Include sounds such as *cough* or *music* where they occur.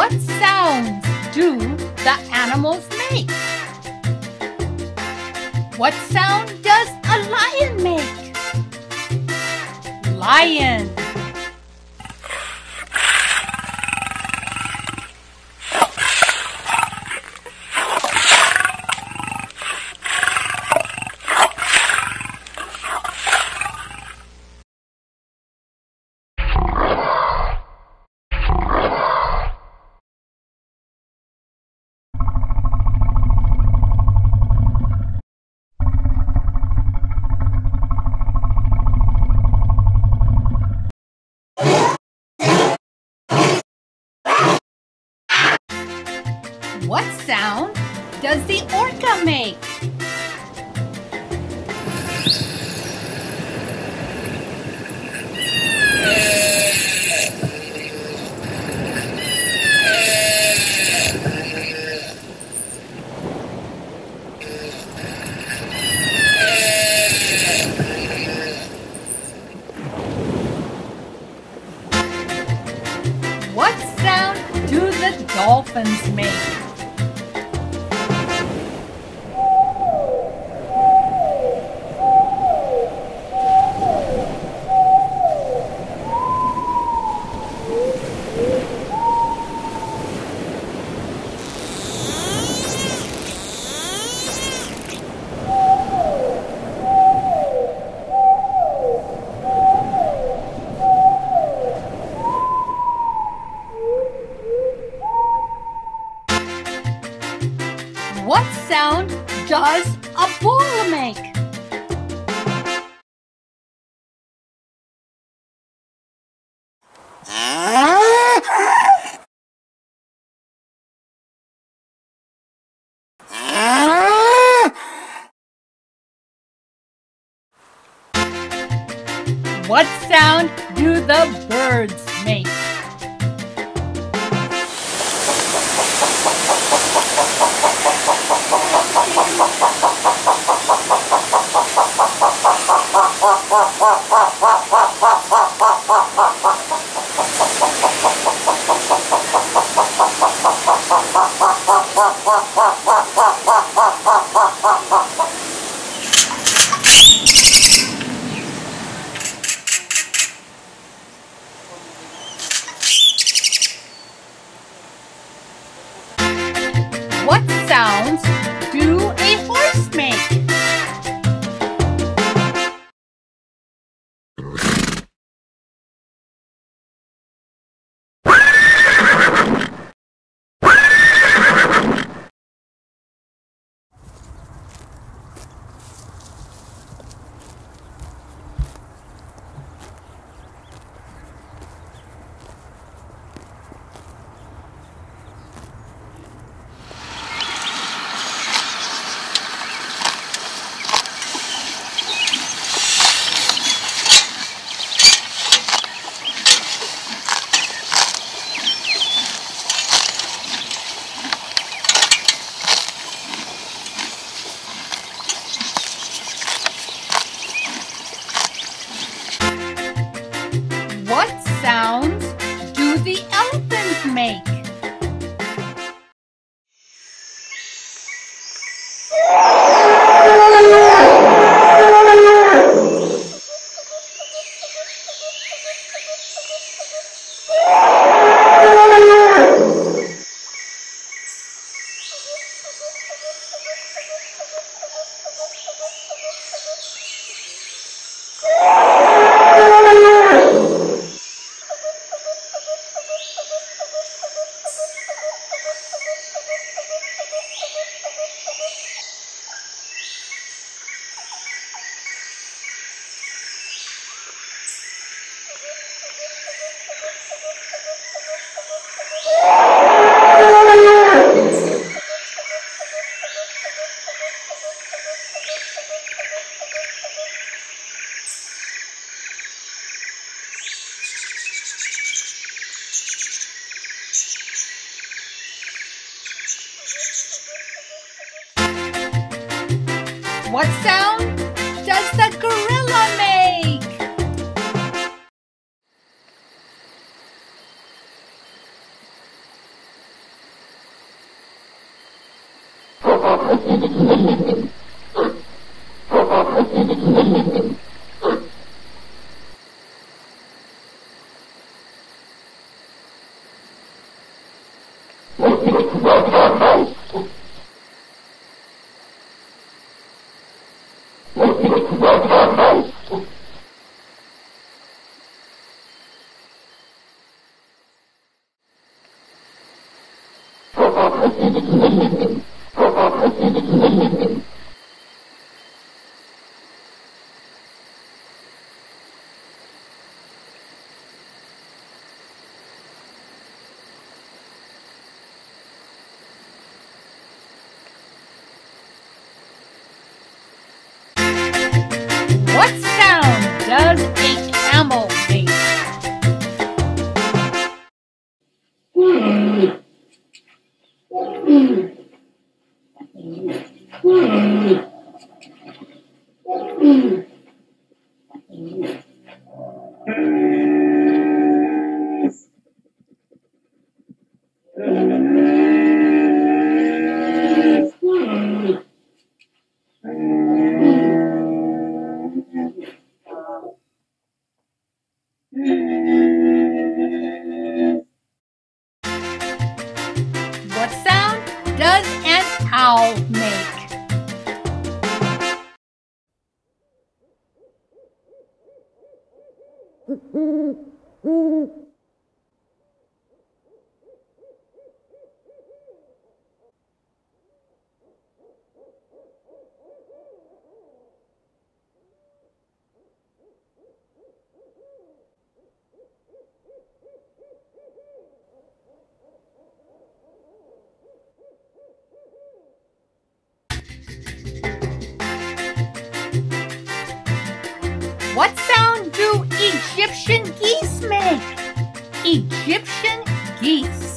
What sounds do the animals make? What sound does a lion make? Lion. What sound does the orca make? What sound do the dolphins make? What sound does a bull make? What sound do the birds make? What sound does the gorilla make? *laughs* What sound does a camel make? What sound does an owl make? What *laughs* Egyptian geese make? Egyptian geese.